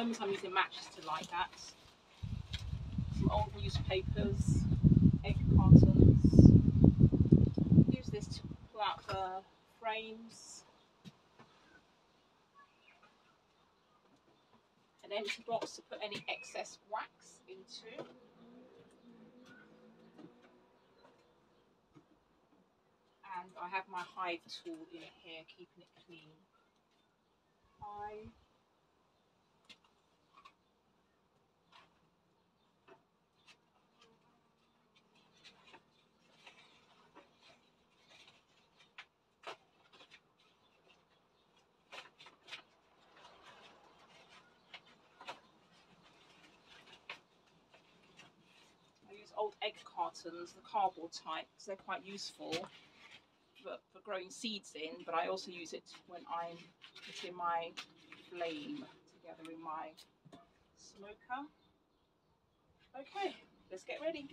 moment I'm using matches to light that. Some old newspapers, egg cartons. Use this to pull out the frames. An empty box to put any excess wax into. and I have my hive tool in here, keeping it clean. I old egg cartons, the cardboard type, because they're quite useful for, for growing seeds in, but I also use it when I'm putting my flame together in my smoker. Okay, let's get ready.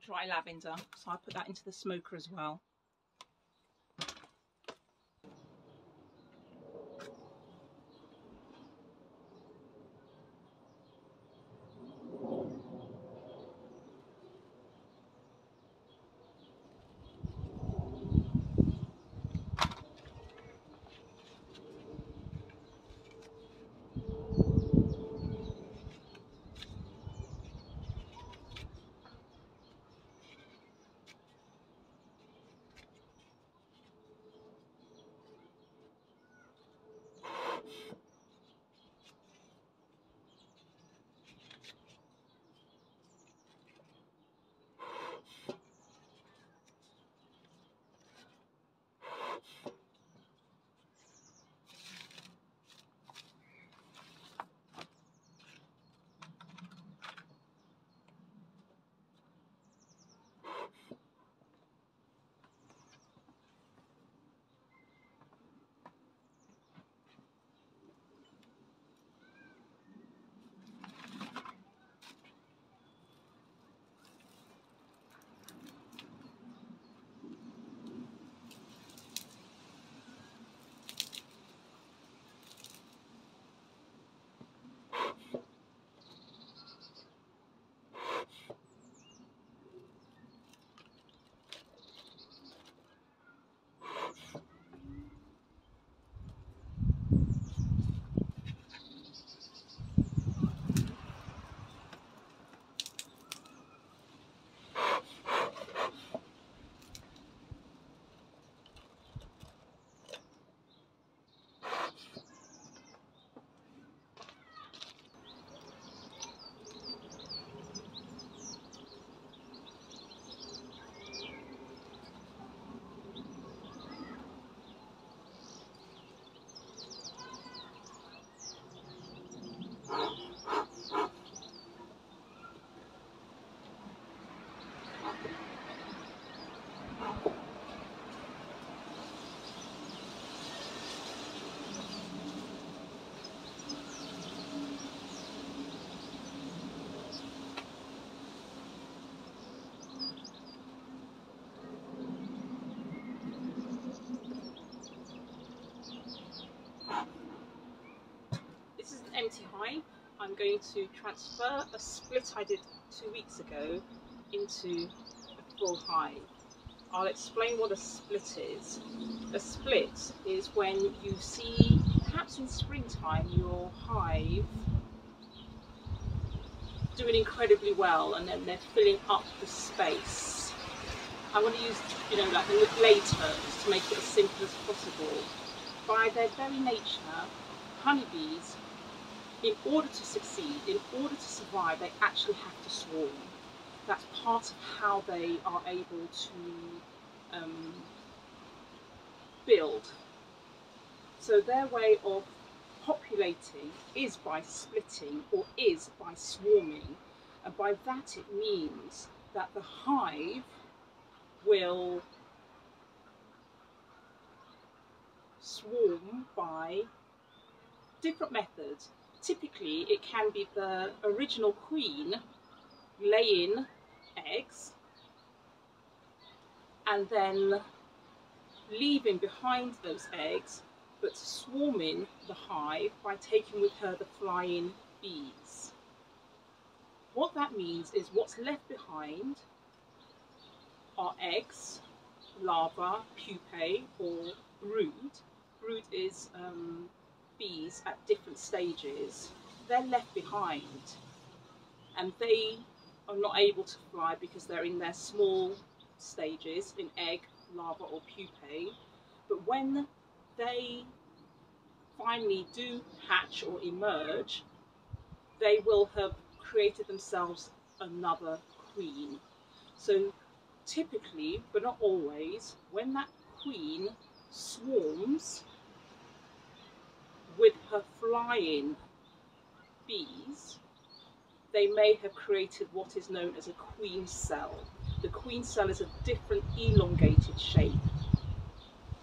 Dry lavender, so I put that into the smoker as well. Hive. I'm going to transfer a split I did two weeks ago into a full hive. I'll explain what a split is. A split is when you see, perhaps in springtime, your hive doing incredibly well and then they're filling up the space. I want to use, you know, like the lay terms to make it as simple as possible. By their very nature, honeybees, in order to succeed, in order to survive, they actually have to swarm. that's part of how they are able to um, build. So their way of populating is by splitting or is by swarming. And by that it means that the hive will swarm by different methods. Typically, it can be the original queen laying eggs and then leaving behind those eggs but swarming the hive by taking with her the flying bees. What that means is what's left behind are eggs, larvae, pupae or brood. Brood is um, bees at different stages. They're left behind and they are not able to fly because they're in their small stages in egg, larva or pupae. But when they finally do hatch or emerge, they will have created themselves another queen. So typically, but not always, when that queen swarms with her flying bees, they may have created what is known as a queen cell. The queen cell is a different elongated shape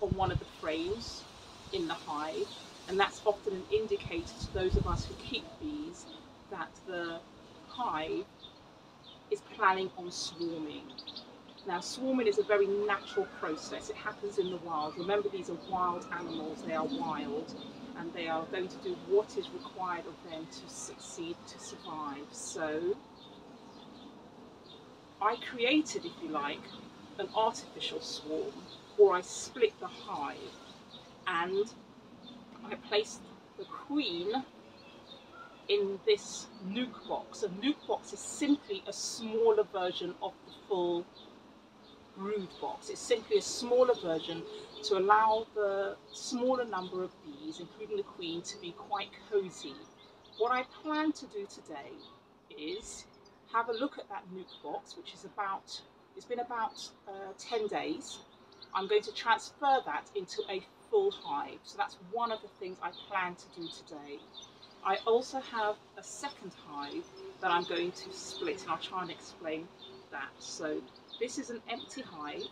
on one of the frames in the hive and that's often an indicator to those of us who keep bees that the hive is planning on swarming. Now swarming is a very natural process, it happens in the wild. Remember these are wild animals, they are wild and they are going to do what is required of them to succeed, to survive. So I created, if you like, an artificial swarm or I split the hive and I placed the queen in this nuc box. A nuc box is simply a smaller version of the full brood box. It's simply a smaller version to allow the smaller number of bees, including the queen, to be quite cosy. What I plan to do today is have a look at that nuc box, which is about, it's been about uh, 10 days. I'm going to transfer that into a full hive. So that's one of the things I plan to do today. I also have a second hive that I'm going to split and I'll try and explain that. So this is an empty hive.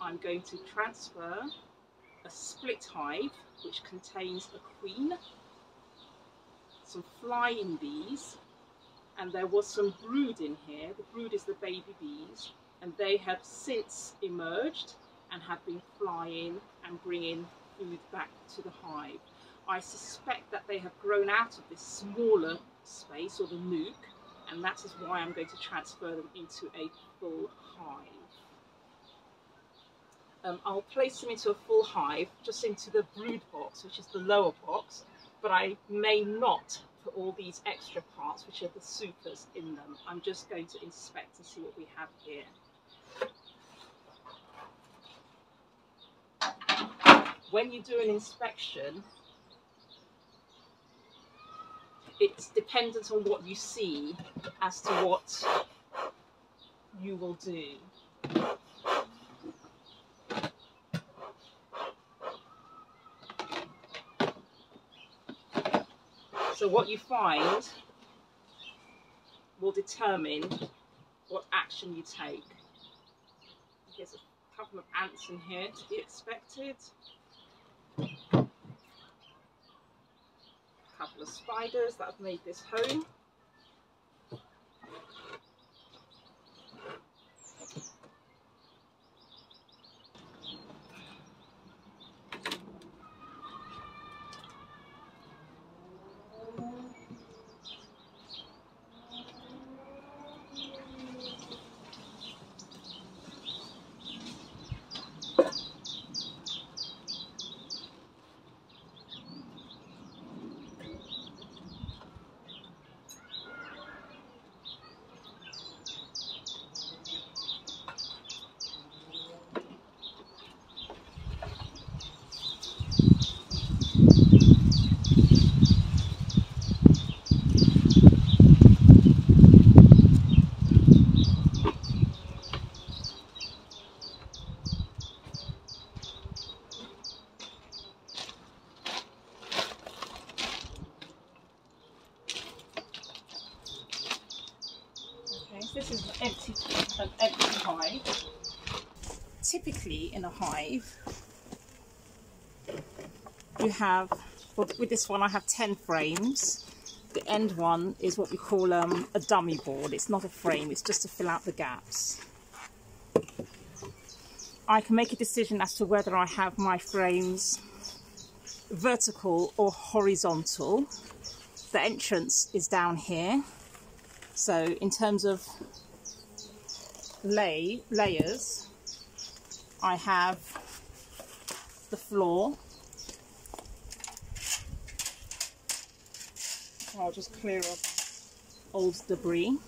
I'm going to transfer a split hive which contains a queen, some flying bees, and there was some brood in here. The brood is the baby bees, and they have since emerged and have been flying and bringing food back to the hive. I suspect that they have grown out of this smaller space or the nuc and that is why I'm going to transfer them into a full hive. Um, I'll place them into a full hive, just into the brood box, which is the lower box, but I may not put all these extra parts, which are the supers, in them. I'm just going to inspect and see what we have here. when you do an inspection, it's dependent on what you see as to what you will do. So what you find will determine what action you take. There's a couple of ants in here to be expected. Couple of spiders that have made this home. Have, well, with this one I have 10 frames. The end one is what we call um, a dummy board. It's not a frame, it's just to fill out the gaps. I can make a decision as to whether I have my frames vertical or horizontal. The entrance is down here. So in terms of lay layers, I have the floor. I'll just clear up old debris.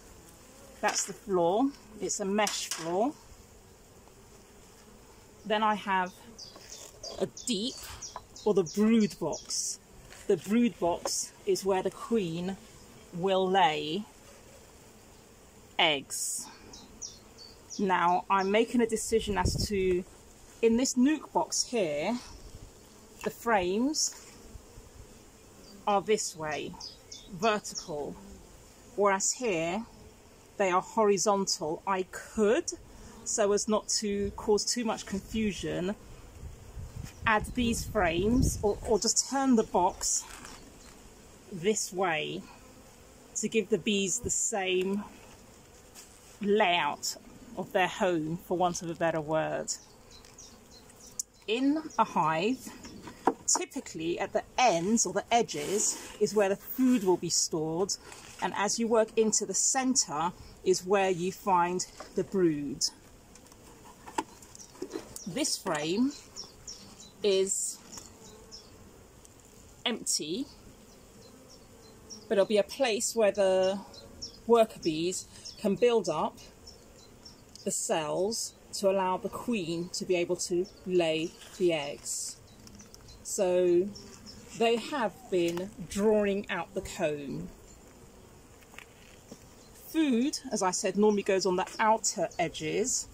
That's the floor. It's a mesh floor. Then I have a deep or the brood box. The brood box is where the queen will lay eggs. Now I'm making a decision as to, in this nuc box here, the frames are this way, vertical, whereas here they are horizontal. I could so as not to cause too much confusion, add these frames or, or just turn the box this way to give the bees the same layout of their home, for want of a better word. In a hive, typically at the ends or the edges is where the food will be stored, and as you work into the center is where you find the brood this frame is empty, but it'll be a place where the worker bees can build up the cells to allow the queen to be able to lay the eggs. So they have been drawing out the comb. Food, as I said, normally goes on the outer edges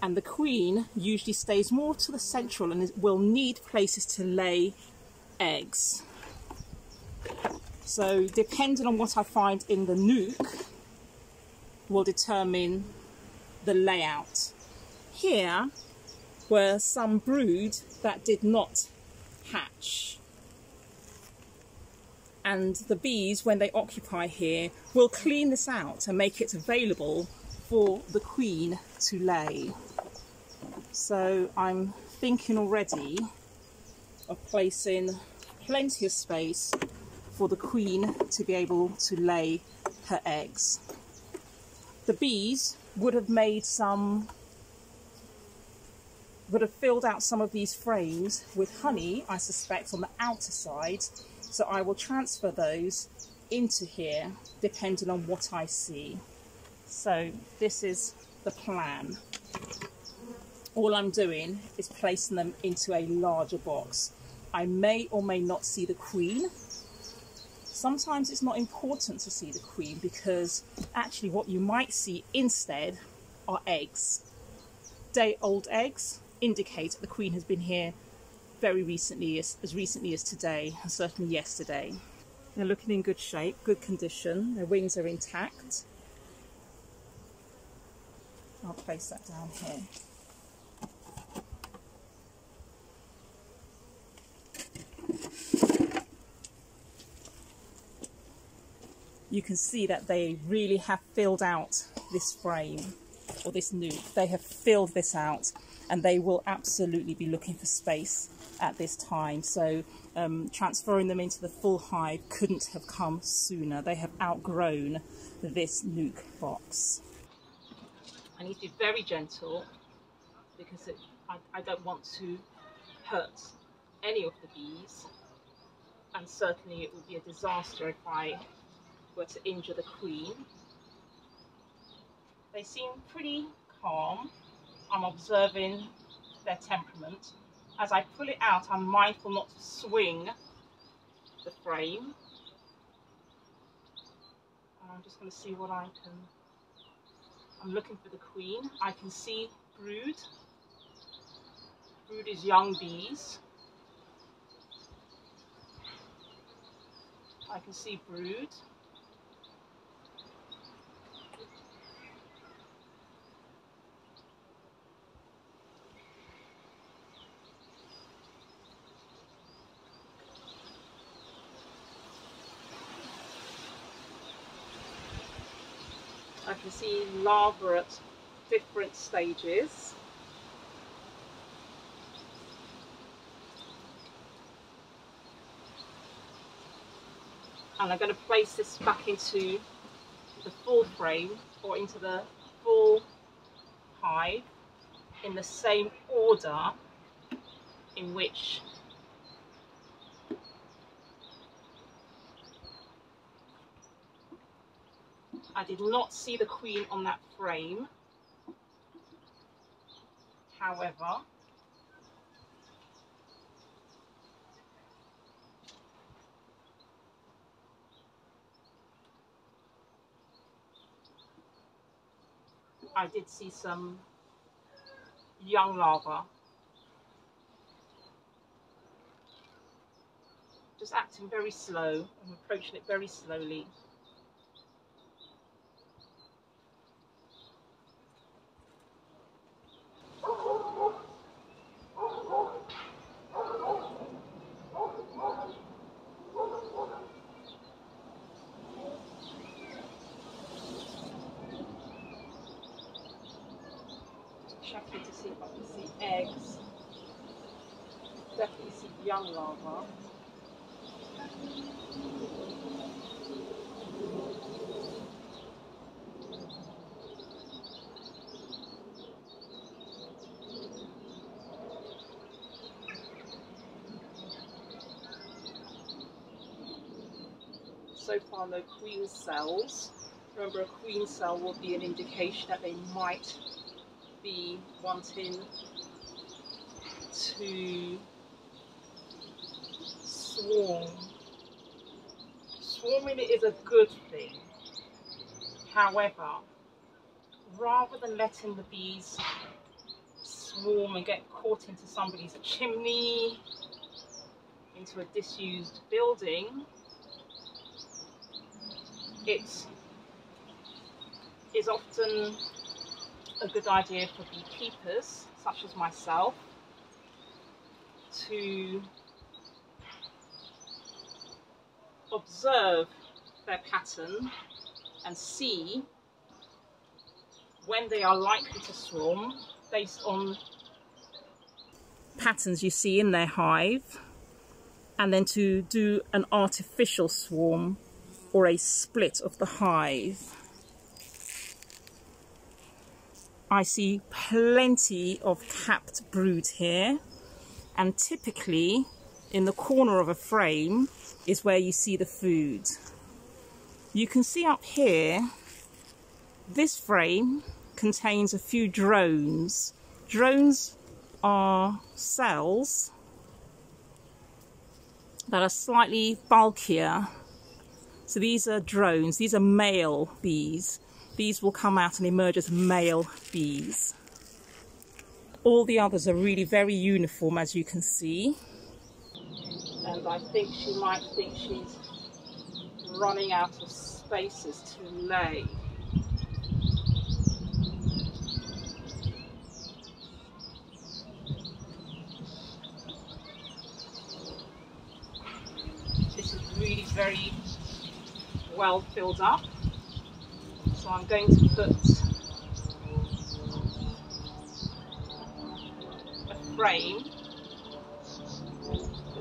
and the queen usually stays more to the central and will need places to lay eggs. So depending on what I find in the nuc will determine the layout. Here were some brood that did not hatch. And the bees, when they occupy here, will clean this out and make it available for the queen to lay. So I'm thinking already of placing plenty of space for the queen to be able to lay her eggs. The bees would have made some, would have filled out some of these frames with honey, I suspect, on the outer side. So I will transfer those into here depending on what I see. So this is the plan all I'm doing is placing them into a larger box. I may or may not see the queen. Sometimes it's not important to see the queen because actually what you might see instead are eggs. Day old eggs indicate the queen has been here very recently, as, as recently as today, and certainly yesterday. They're looking in good shape, good condition. Their wings are intact. I'll place that down here. you can see that they really have filled out this frame or this nuc. They have filled this out and they will absolutely be looking for space at this time. So um, transferring them into the full hive couldn't have come sooner. They have outgrown this nuc box. I need to be very gentle because it, I, I don't want to hurt any of the bees and certainly it would be a disaster if I were to injure the queen. They seem pretty calm. I'm observing their temperament. As I pull it out, I'm mindful not to swing the frame. I'm just going to see what I can... I'm looking for the queen. I can see brood. Brood is young bees. I can see brood. See larva at different stages. And I'm going to place this back into the full frame or into the full hive in the same order in which I did not see the queen on that frame. However, I did see some young larva just acting very slow and approaching it very slowly checking to see if eggs. Definitely see young larvae. So far no queen cells. Remember a queen cell will be an indication that they might be wanting to swarm. Swarming is a good thing. However, rather than letting the bees swarm and get caught into somebody's chimney, into a disused building, it is often a good idea for beekeepers, such as myself, to observe their pattern and see when they are likely to swarm based on patterns you see in their hive and then to do an artificial swarm or a split of the hive. I see plenty of capped brood here and typically in the corner of a frame is where you see the food. You can see up here this frame contains a few drones. Drones are cells that are slightly bulkier. So these are drones, these are male bees these will come out and emerge as male bees. All the others are really very uniform as you can see. And I think she might think she's running out of spaces to lay. This is really very well filled up. So I'm going to put a frame.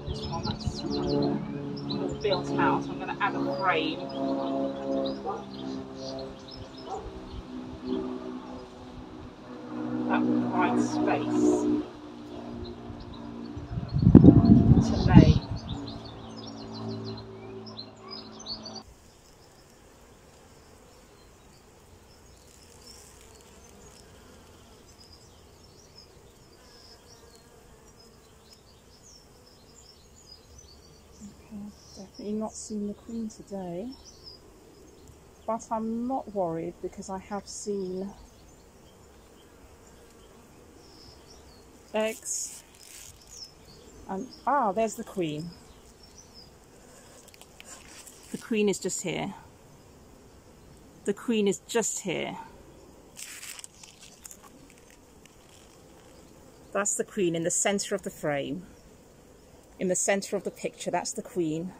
This one that's all built out. I'm going to add a frame. That will provide space. Definitely not seen the Queen today. But I'm not worried because I have seen eggs. And ah, there's the Queen. The Queen is just here. The Queen is just here. That's the Queen in the centre of the frame. In the centre of the picture, that's the Queen.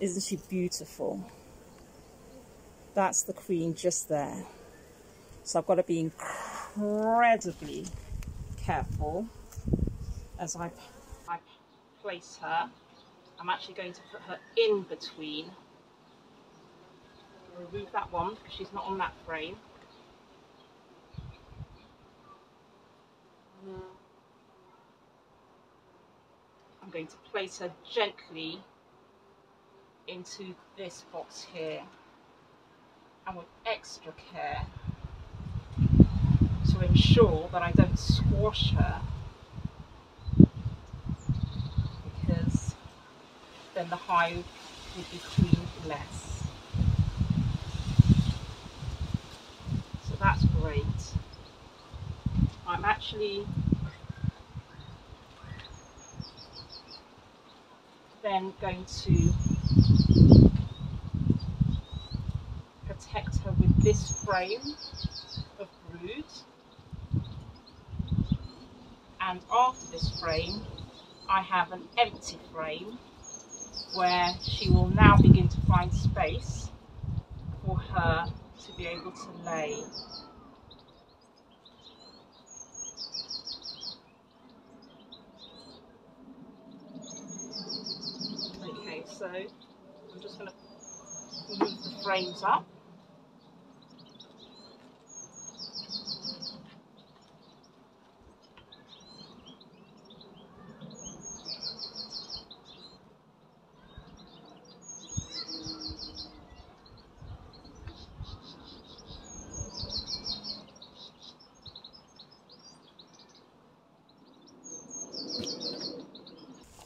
Isn't she beautiful? That's the queen just there. So I've got to be incredibly careful as I, I place her. I'm actually going to put her in between. Remove that one because she's not on that frame. I'm going to place her gently into this box here and with extra care to ensure that I don't squash her because then the hive would be cleaned less. So that's great. I'm actually then going to protect her with this frame of brood. And after this frame I have an empty frame where she will now begin to find space for her to be able to lay. So I'm just going to move the frames up.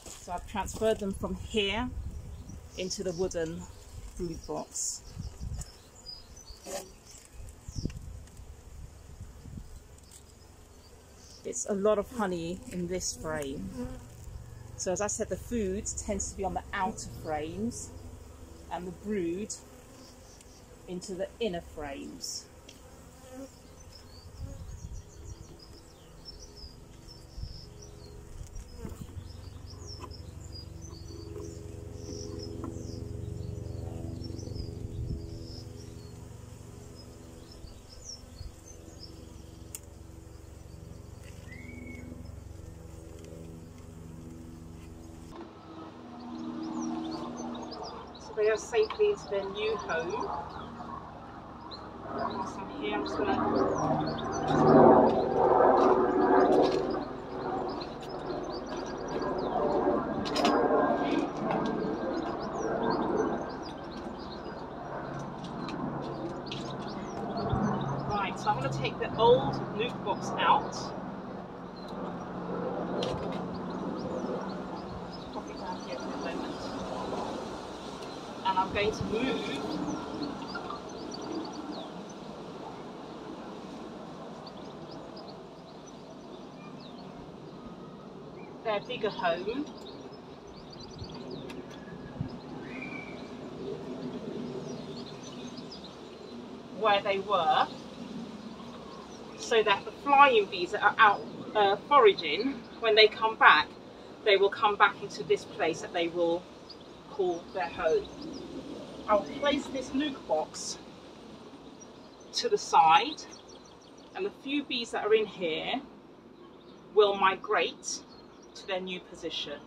So I've transferred them from here into the wooden brood box. It's a lot of honey in this frame. So as I said, the food tends to be on the outer frames and the brood into the inner frames. They are safely into their new home. Whilst here, I'm just going to Right, so I'm going to take the old nuc box out. Going to move. Their bigger home. Where they were. So that the flying bees that are out uh, foraging. When they come back they will come back into this place that they will call their home. I'll place this nuc box to the side and the few bees that are in here will migrate to their new position.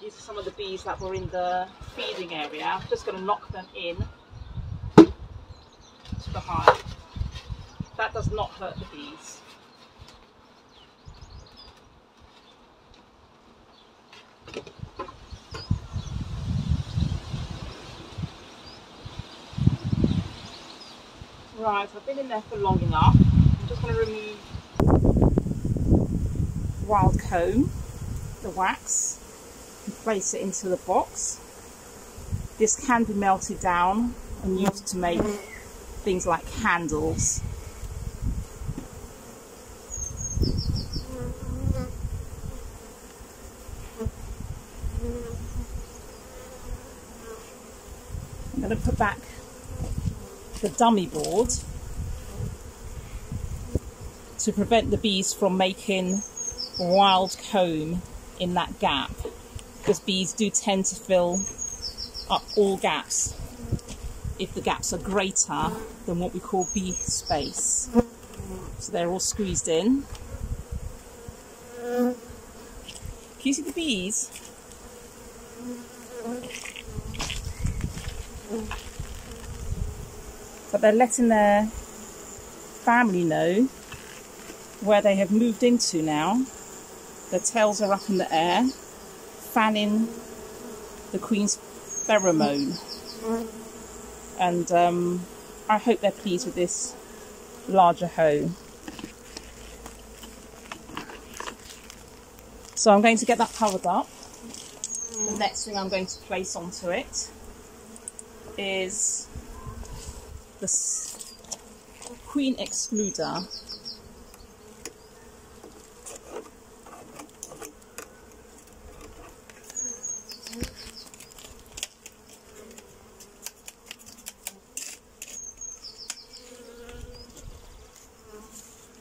These are some of the bees that were in the feeding area. I'm just going to knock them in to the hive. That does not hurt the bees. Right, I've been in there for long enough. I'm just going to remove wild comb, the wax, and place it into the box. This can be melted down and used to make things like candles. I'm going to put back the dummy board to prevent the bees from making wild comb in that gap. because bees do tend to fill up all gaps if the gaps are greater than what we call bee space. So they're all squeezed in. Can you see the bees? They're letting their family know where they have moved into now. Their tails are up in the air, fanning the queen's pheromone. And um, I hope they're pleased with this larger hoe. So I'm going to get that covered up. The next thing I'm going to place onto it is the queen excluder.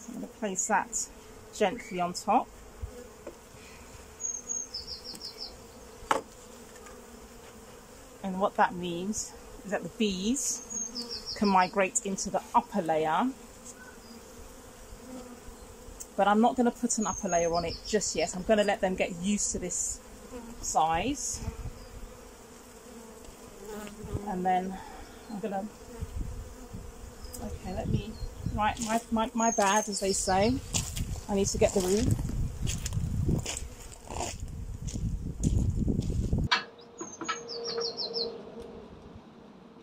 I'm going to place that gently on top. And what that means is that the bees can migrate into the upper layer. But I'm not going to put an upper layer on it just yet. I'm going to let them get used to this size. And then I'm going to... Okay, let me... Right, my, my, my bad, as they say. I need to get the roof.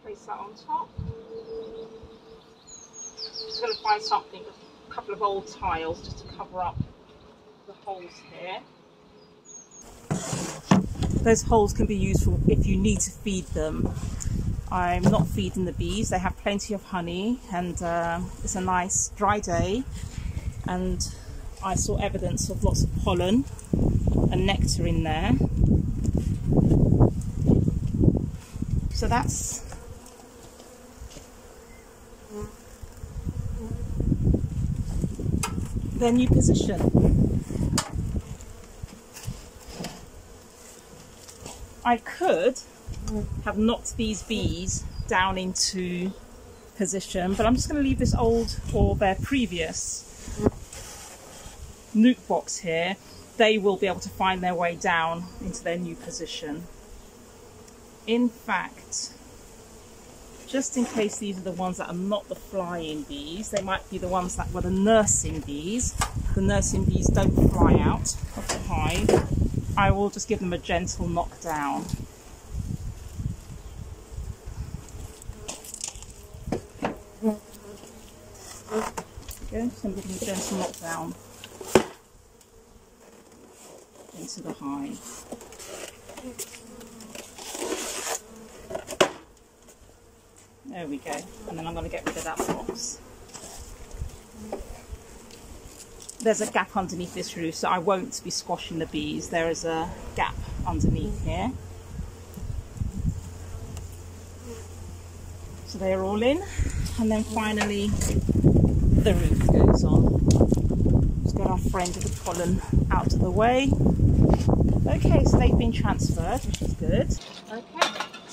Place that on top just going to find something, a couple of old tiles just to cover up the holes here. Those holes can be useful if you need to feed them. I'm not feeding the bees, they have plenty of honey and uh, it's a nice dry day and I saw evidence of lots of pollen and nectar in there. So that's their new position. I could have knocked these bees down into position, but I'm just going to leave this old or their previous nuc box here. They will be able to find their way down into their new position. In fact, just in case these are the ones that are not the flying bees, they might be the ones that were the nursing bees. The nursing bees don't fly out of the hive. I will just give them a gentle knockdown. So I'm giving a gentle into the hive. There we go. And then I'm going to get rid of that box. There's a gap underneath this roof, so I won't be squashing the bees. There is a gap underneath here. So they're all in. And then finally, the roof goes on. Let's get our friend of the pollen out of the way. Okay, so they've been transferred, which is good.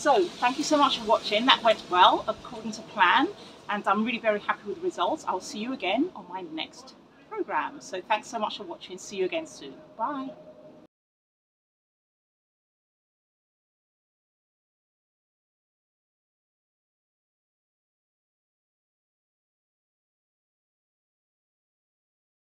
So thank you so much for watching. That went well according to plan and I'm really very happy with the results. I'll see you again on my next program. So thanks so much for watching. See you again soon. Bye.